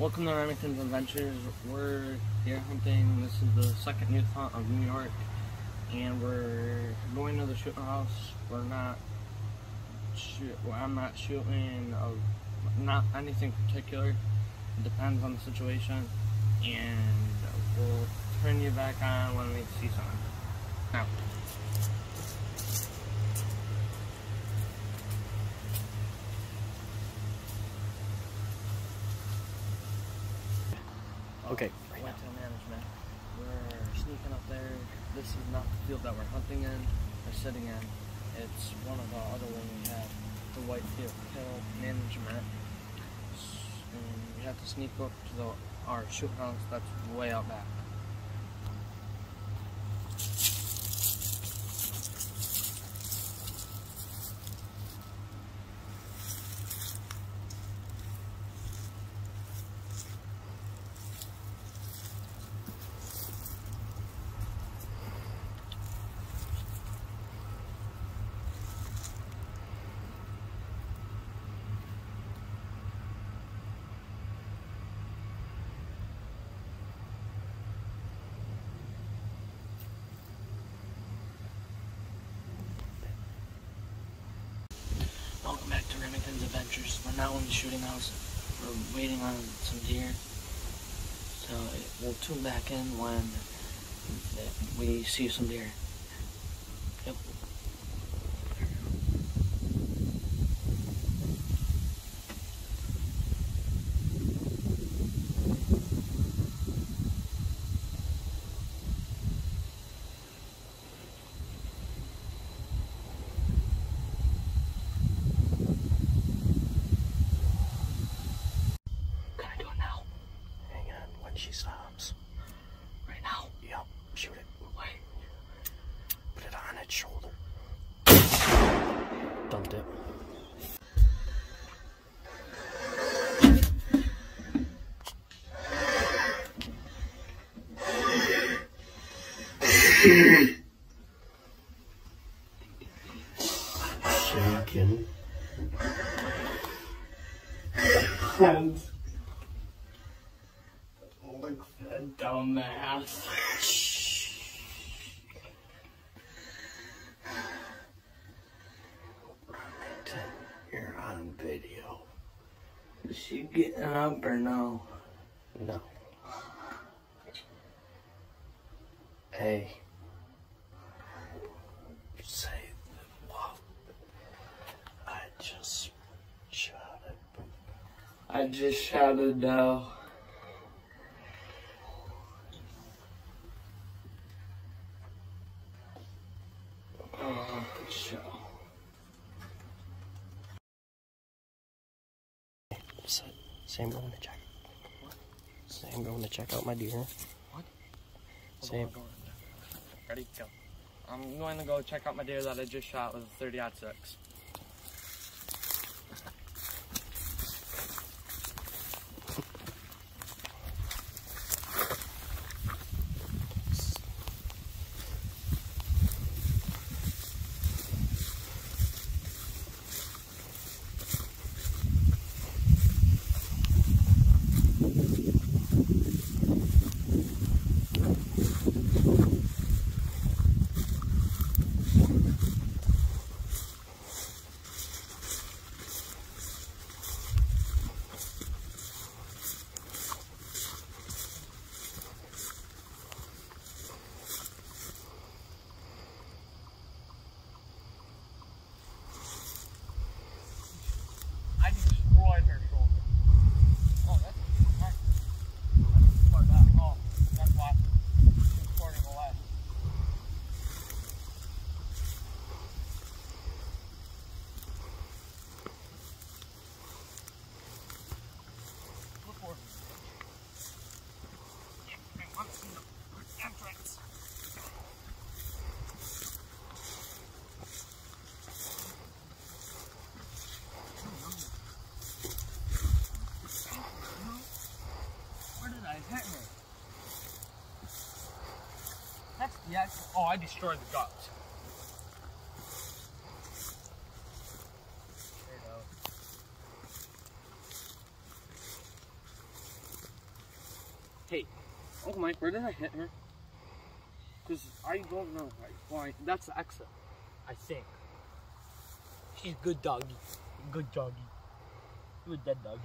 Welcome to Remington's Adventures. We're deer hunting. This is the second youth hunt of New York, and we're going to the shooting house. We're not shoot. Well, I'm not shooting of not anything particular. It depends on the situation, and we'll turn you back on when we see something. Now. Okay. Wetland management. We're sneaking up there. This is not the field that we're hunting in or sitting in. It's one of the other ones we have, the Whitefield Hill Management. And we have to sneak up to the our shoot house that's way out back. Welcome back to Remington's Adventures. We're now in the shooting house. We're waiting on some deer. So we'll tune back in when we see some deer. Yep. When she stops. Right now? Yep, shoot it. Wait. Put it on its shoulder. Dumped it. Shaking. And like that dumbass. You're on video. Is she getting up or no? No. Hey. Say what? I just shouted. I just shouted no. Oh, good show. I'm going to check. Say I'm going to check out my deer. What? Same. Ready? Go. I'm going to go check out my deer that I just shot with a 30 aught 6. I destroyed her shoulder. Oh, that's nice. That's part of that. Oh, that's why. She's recording the left. Look for it. I want to see the entrance. Where did I hit her? That's the actual. Oh, I destroyed the guts. There you go. Hey, Uncle Mike, where did I hit her? Because I don't know. Why? That's the exit, I think. She's good doggy. Good doggy. Good dead doggy.